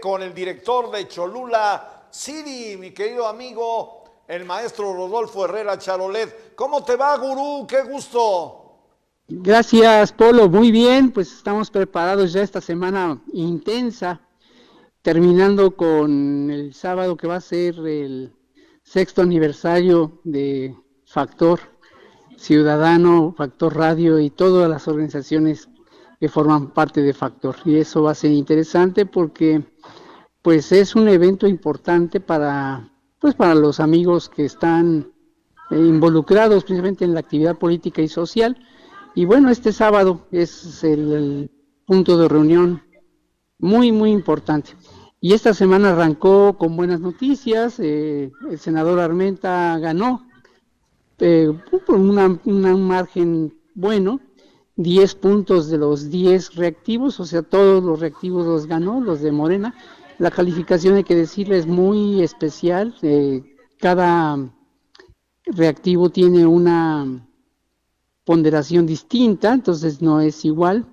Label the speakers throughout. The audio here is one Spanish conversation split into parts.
Speaker 1: con el director de Cholula City, mi querido amigo, el maestro Rodolfo Herrera Charolet. ¿Cómo te va, gurú? Qué gusto.
Speaker 2: Gracias, Polo. Muy bien, pues estamos preparados ya esta semana intensa, terminando con el sábado que va a ser el sexto aniversario de Factor Ciudadano, Factor Radio y todas las organizaciones que forman parte de Factor. Y eso va a ser interesante porque pues es un evento importante para pues para los amigos que están eh, involucrados precisamente en la actividad política y social. Y bueno, este sábado es el, punto de reunión muy, muy importante. Y esta semana arrancó con buenas noticias. Eh, el senador Armenta ganó eh, por un margen bueno. 10 puntos de los 10 reactivos, o sea, todos los reactivos los ganó, los de Morena. La calificación, hay que decirle, es muy especial. Eh, cada reactivo tiene una ponderación distinta, entonces no es igual.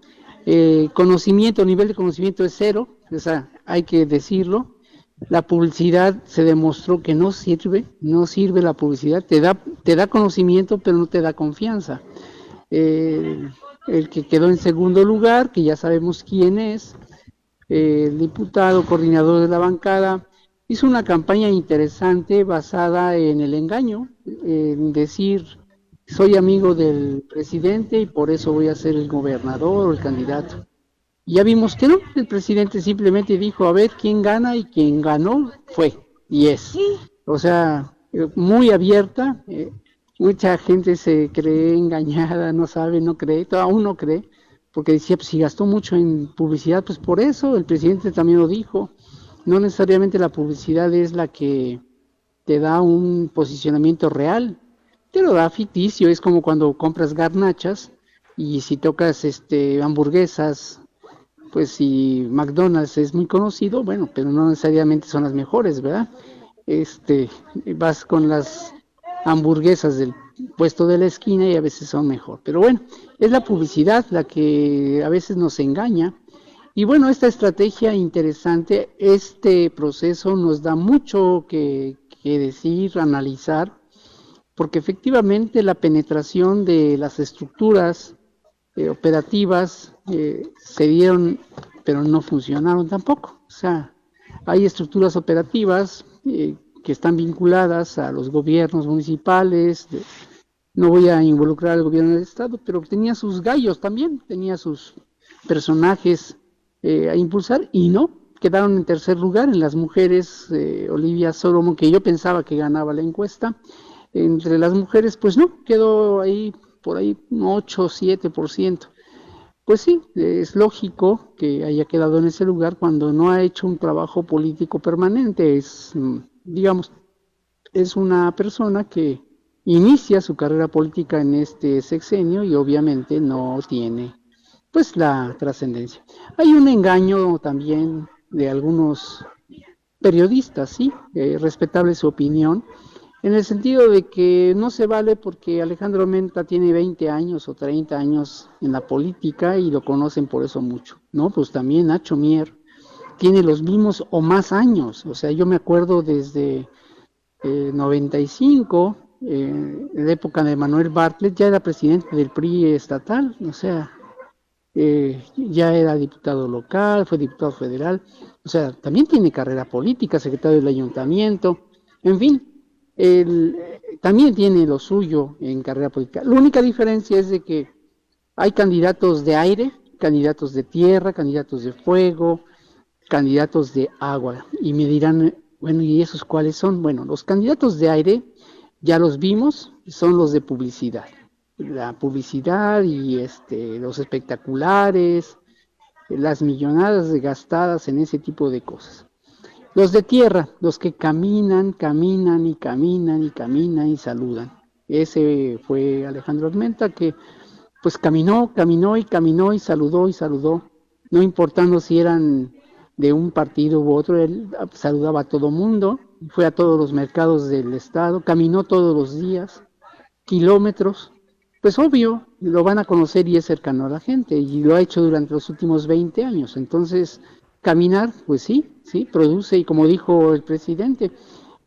Speaker 2: Eh, conocimiento, nivel de conocimiento es cero, o sea, hay que decirlo. La publicidad se demostró que no sirve, no sirve la publicidad, te da, te da conocimiento, pero no te da confianza. Eh, el que quedó en segundo lugar, que ya sabemos quién es, el diputado coordinador de la bancada, hizo una campaña interesante basada en el engaño, en decir, soy amigo del presidente y por eso voy a ser el gobernador o el candidato. Y ya vimos que no, el presidente simplemente dijo, a ver quién gana y quien ganó fue, y es. O sea, muy abierta, eh, mucha gente se cree engañada, no sabe, no cree, aún no cree, porque decía, pues si gastó mucho en publicidad, pues por eso, el presidente también lo dijo, no necesariamente la publicidad es la que te da un posicionamiento real, te lo da ficticio, es como cuando compras garnachas y si tocas este hamburguesas, pues si McDonald's es muy conocido, bueno, pero no necesariamente son las mejores, ¿verdad? Este, vas con las hamburguesas del puesto de la esquina y a veces son mejor. Pero bueno, es la publicidad la que a veces nos engaña. Y bueno, esta estrategia interesante, este proceso nos da mucho que, decir, analizar, porque efectivamente la penetración de las estructuras eh, operativas eh, se dieron, pero no funcionaron tampoco. O sea, hay estructuras operativas eh, que están vinculadas a los gobiernos municipales, no voy a involucrar al gobierno del Estado, pero tenía sus gallos también, tenía sus personajes eh, a impulsar y no, quedaron en tercer lugar en las mujeres, eh, Olivia Solomon, que yo pensaba que ganaba la encuesta, entre las mujeres, pues no, quedó ahí por ahí un 8 o 7%. Pues sí, es lógico que haya quedado en ese lugar cuando no ha hecho un trabajo político permanente, es mm, digamos, es una persona que inicia su carrera política en este sexenio y obviamente no tiene pues la trascendencia. Hay un engaño también de algunos periodistas, sí, eh, respetable su opinión, en el sentido de que no se vale porque Alejandro Menta tiene 20 años o 30 años en la política y lo conocen por eso mucho, ¿no? Pues también Nacho Mier tiene los mismos o más años. O sea, yo me acuerdo desde eh, 95, eh, en la época de Manuel Bartlett, ya era presidente del PRI estatal, o sea, eh, ya era diputado local, fue diputado federal, o sea, también tiene carrera política, secretario del ayuntamiento, en fin, él, también tiene lo suyo en carrera política. La única diferencia es de que hay candidatos de aire, candidatos de tierra, candidatos de fuego, candidatos de agua. Y me dirán, bueno, ¿y esos cuáles son? Bueno, los candidatos de aire ya los vimos, son los de publicidad. La publicidad y este, los espectaculares, las millonadas gastadas en ese tipo de cosas. Los de tierra, los que caminan, caminan y caminan y caminan y saludan. Ese fue Alejandro Armenta que pues caminó, caminó y caminó y saludó y saludó, no importando si eran de un partido u otro, él saludaba a todo mundo, fue a todos los mercados del estado, caminó todos los días, kilómetros, pues obvio, lo van a conocer y es cercano a la gente, y lo ha hecho durante los últimos 20 años, entonces caminar, pues sí, sí, produce, y como dijo el presidente,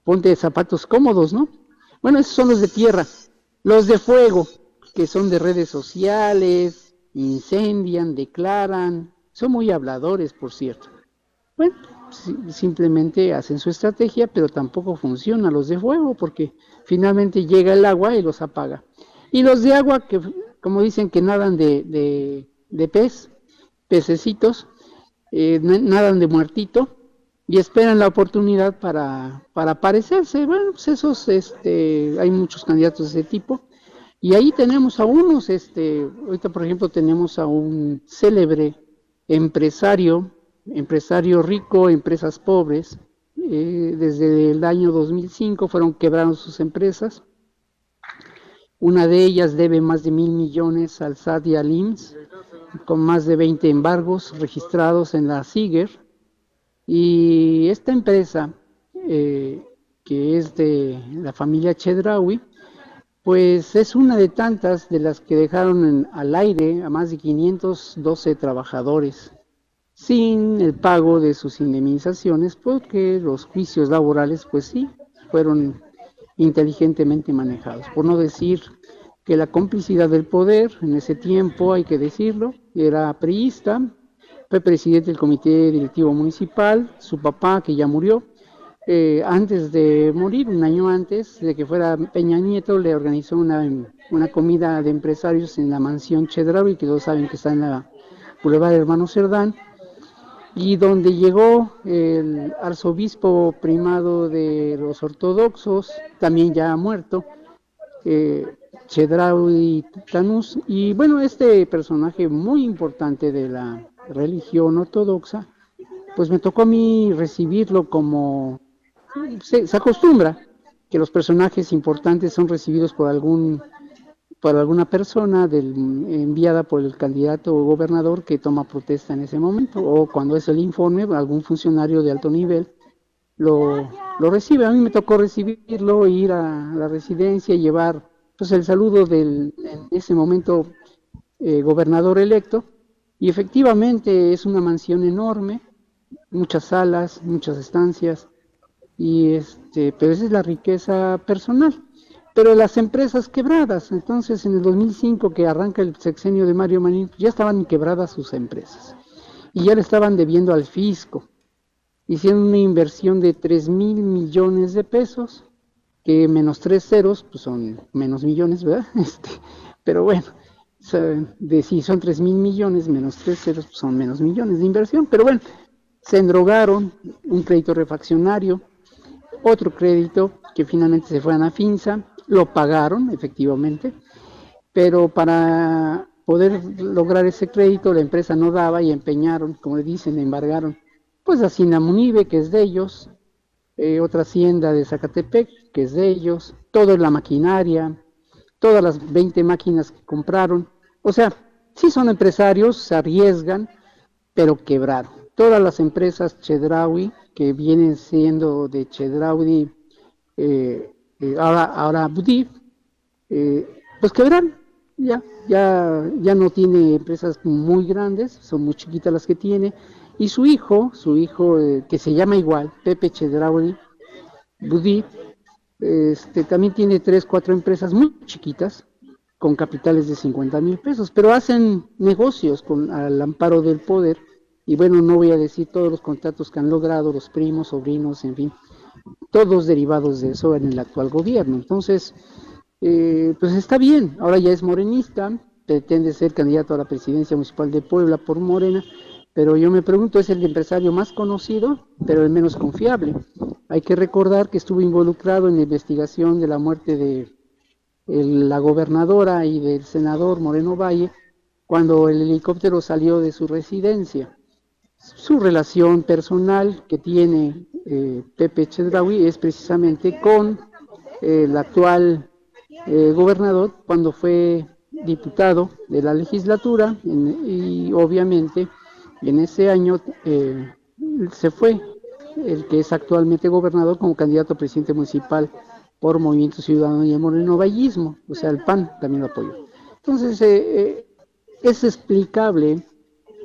Speaker 2: ponte zapatos cómodos, ¿no? Bueno, esos son los de tierra. Los de fuego, que son de redes sociales, incendian, declaran, son muy habladores, por cierto. Bueno, simplemente hacen su estrategia, pero tampoco funcionan los de fuego, porque finalmente llega el agua y los apaga. Y los de agua, que como dicen que nadan de, de, pez, pececitos, eh, nadan de muertito, y esperan la oportunidad para, para aparecerse. Bueno, pues esos, este, hay muchos candidatos de ese tipo. Y ahí tenemos a unos, este, ahorita por ejemplo tenemos a un célebre empresario, empresario rico, empresas pobres. Eh, desde el año 2005 fueron quebrando sus empresas. Una de ellas debe más de mil millones al SAT y al IMSS, con más de 20 embargos registrados en la SIGER y esta empresa, eh, que es de la familia Chedraui, pues es una de tantas de las que dejaron al aire a más de 512 trabajadores sin el pago de sus indemnizaciones porque los juicios laborales pues sí fueron inteligentemente manejados. Por no decir que la complicidad del poder en ese tiempo, hay que decirlo, era priista, fue presidente del comité directivo municipal, su papá, que ya murió, eh, antes de morir, un año antes de que fuera Peña Nieto, le organizó una, una comida de empresarios en la mansión Chedraui, que todos saben que está en la Boulevard Hermano Cerdán, y donde llegó el arzobispo primado de los ortodoxos, también ya muerto, eh, Chedraui y bueno, este personaje muy importante de la religión ortodoxa, pues me tocó a mí recibirlo como se, acostumbra que los personajes importantes son recibidos por algún por alguna persona del, enviada por el candidato o gobernador que toma protesta en ese momento o cuando es el informe algún funcionario de alto nivel lo, lo recibe a mí me tocó recibirlo ir a la residencia llevar pues el saludo del en ese momento eh, gobernador electo y efectivamente es una mansión enorme, muchas salas, muchas estancias, y este, pero esa es la riqueza personal. Pero las empresas quebradas, entonces en el 2005 que arranca el sexenio de Mario Manín, ya estaban quebradas sus empresas y ya le estaban debiendo al fisco. Hicieron una inversión de 3 mil millones de pesos, que menos tres ceros, pues son menos millones, ¿verdad? Este, pero bueno, de si son 3 mil millones menos 3 ceros, pues son menos millones de inversión. Pero bueno, se endrogaron, un crédito refaccionario, otro crédito que finalmente se fue a FINSA, lo pagaron efectivamente, pero para poder lograr ese crédito la empresa no daba y empeñaron, como le dicen, embargaron, pues Hacienda Munive, que es de ellos, eh, otra hacienda de Zacatepec, que es de ellos, toda la maquinaria, todas las 20 máquinas que compraron. O sea, sí son empresarios, se arriesgan, pero quebraron. Todas las empresas Chedraui, que vienen siendo de Chedraui, eh, eh, ahora, ahora Budif, eh, pues quebraron. Ya, ya, ya no tiene empresas muy grandes, son muy chiquitas las que tiene. Y su hijo, su hijo que se llama igual, Pepe Chedraui, Budif, este, también tiene tres, cuatro empresas muy chiquitas con capitales de 50 mil pesos, pero hacen negocios con al amparo del poder y bueno, no voy a decir todos los contratos que han logrado los primos, sobrinos, en fin, todos derivados de eso en el actual gobierno. Entonces, eh, pues está bien, ahora ya es morenista, pretende ser candidato a la presidencia municipal de Puebla por Morena, pero yo me pregunto, es el empresario más conocido, pero el menos confiable. Hay que recordar que estuvo involucrado en la investigación de la muerte de la gobernadora y del senador Moreno Valle cuando el helicóptero salió de su residencia. Su relación personal que tiene eh, Pepe Chedraui es precisamente con el actual eh, gobernador cuando fue diputado de la legislatura y obviamente en ese año eh, se fue el que es actualmente gobernador como candidato a presidente municipal por Movimiento Ciudadano y el Moreno o sea, el PAN también lo apoyó. Entonces, eh, eh, es explicable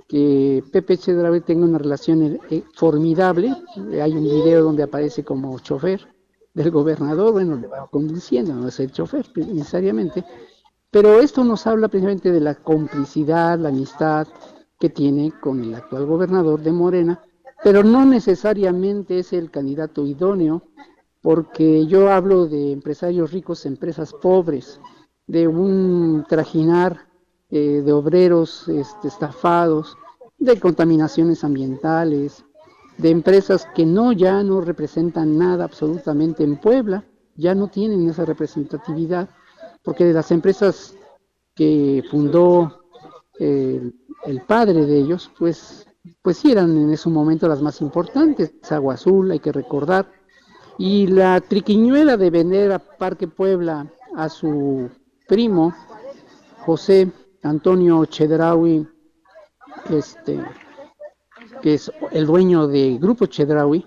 Speaker 2: que Pepe Chedraui tenga una relación eh, formidable. Hay un video donde aparece como chofer del gobernador, bueno, le va conduciendo, no es el chofer necesariamente, pero esto nos habla precisamente de la complicidad, la amistad que tiene con el actual gobernador de Morena, pero no necesariamente es el candidato idóneo, porque yo hablo de empresarios ricos, empresas pobres, de un trajinar eh, de obreros este, estafados, de contaminaciones ambientales, de empresas que no ya no representan nada absolutamente en Puebla, ya no tienen esa representatividad, porque de las empresas que fundó el, padre de ellos, pues, pues sí eran en ese momento las más importantes, Agua Azul, hay que recordar, y la triquiñuela de vender a Parque Puebla a su primo, José Antonio Chedraui, este, que es el dueño de Grupo Chedraui,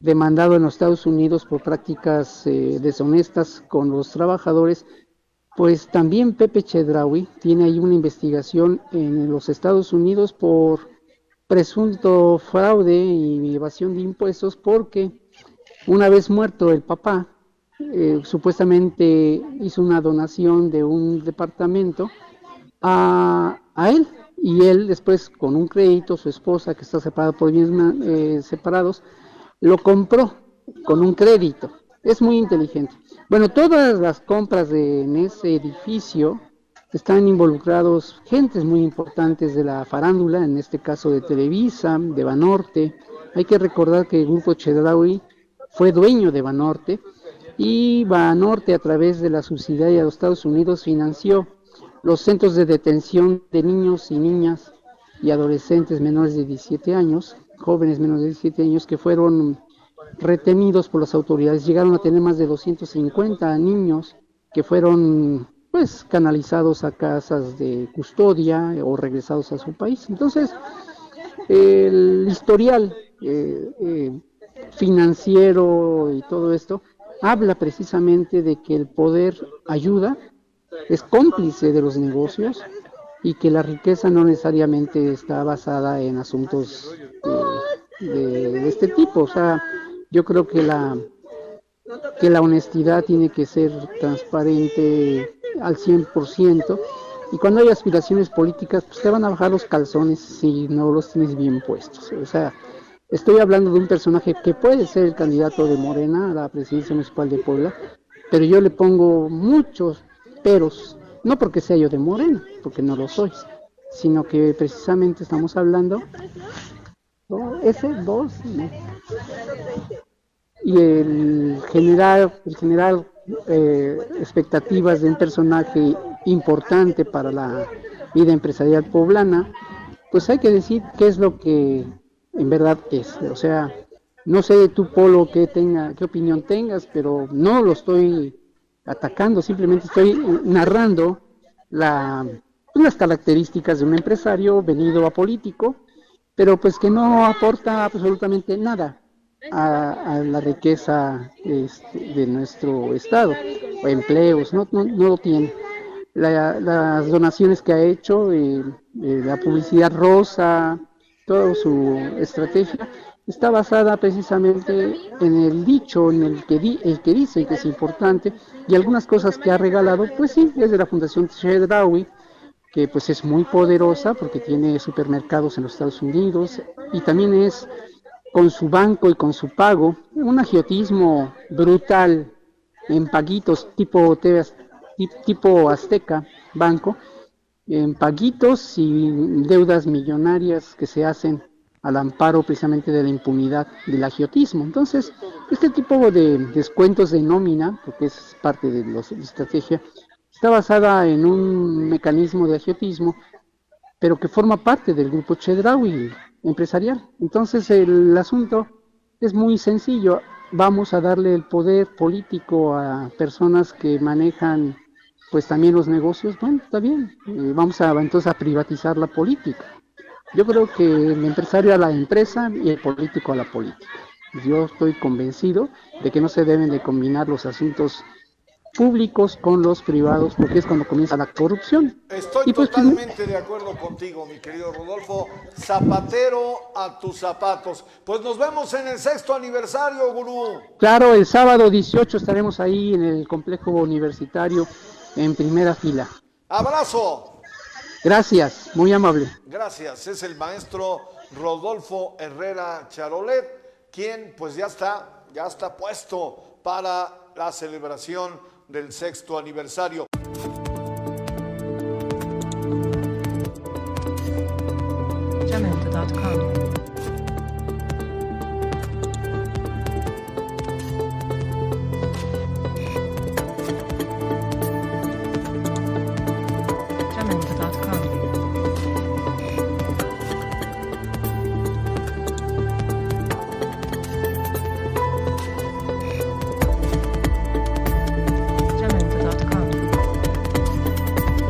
Speaker 2: demandado en los Estados Unidos por prácticas eh, deshonestas con los trabajadores, pues también Pepe Chedraui tiene ahí una investigación en los Estados Unidos por presunto fraude y evasión de impuestos porque una vez muerto el papá, eh, supuestamente hizo una donación de un departamento a, a él y él después con un crédito, su esposa que está separada por bienes eh, separados, lo compró con un crédito. Es muy inteligente. Bueno, todas las compras de, en ese edificio están involucrados gentes muy importantes de la farándula, en este caso de Televisa, de Banorte. Hay que recordar que el grupo Chedraui fue dueño de Banorte y Banorte a través de la subsidiaria de los Estados Unidos financió los centros de detención de niños y niñas y adolescentes menores de 17 años, jóvenes menores de 17 años que fueron retenidos por las autoridades. Llegaron a tener más de 250 niños que fueron pues canalizados a casas de custodia o regresados a su país. Entonces, el historial eh, eh, financiero y todo esto habla precisamente de que el poder ayuda es cómplice de los negocios y que la riqueza no necesariamente está basada en asuntos eh, de, este tipo. O sea, yo creo que la, que la honestidad tiene que ser transparente al 100% y cuando hay aspiraciones políticas, pues te van a bajar los calzones si no los tienes bien puestos. O sea, estoy hablando de un personaje que puede ser el candidato de Morena a la presidencia municipal de Puebla, pero yo le pongo muchos peros, no porque sea yo de Morena, porque no lo soy, sino que precisamente estamos hablando ese dos y el general el general eh, expectativas de un personaje importante para la vida empresarial poblana pues hay que decir qué es lo que en verdad es. O sea no sé de tu polo qué tenga qué opinión tengas pero no lo estoy atacando, simplemente estoy narrando la, las características de un empresario venido a político, pero pues que no aporta absolutamente nada a, la riqueza este, de nuestro estado, o empleos, no, no, lo tiene. las donaciones que ha hecho, eh, eh, la publicidad rosa, toda su estrategia, está basada precisamente en el dicho, en el que, di, el que dice que es importante, y algunas cosas que ha regalado, pues sí, es de la Fundación Chedraui, que pues es muy poderosa porque tiene supermercados en los Estados Unidos y también es con su banco y con su pago un agiotismo brutal en paguitos tipo, tipo Azteca Banco, en paguitos y deudas millonarias que se hacen al amparo precisamente de la impunidad del agiotismo. Entonces, este tipo de descuentos de nómina, porque es parte de la estrategia, está basada en un mecanismo de agiotismo, pero que forma parte del grupo Chedraui empresarial. Entonces, el asunto es muy sencillo. Vamos a darle el poder político a personas que manejan pues también los negocios. Bueno, está bien. Eh, vamos a entonces a privatizar la política yo creo que el empresario a la empresa y el político a la política. Yo estoy convencido de que no se deben de combinar los asuntos públicos con los privados, porque es cuando comienza la corrupción.
Speaker 1: Estoy
Speaker 2: pues,
Speaker 1: totalmente de acuerdo contigo, mi querido Rodolfo. Zapatero a tus zapatos. Pues nos vemos en el sexto aniversario, gurú.
Speaker 2: Claro, el sábado 18 estaremos ahí en el complejo universitario en primera fila.
Speaker 1: Abrazo.
Speaker 2: Gracias, muy amable.
Speaker 1: Gracias, es el maestro Rodolfo Herrera Charolet, quien pues ya está, ya está puesto para la celebración del sexto aniversario.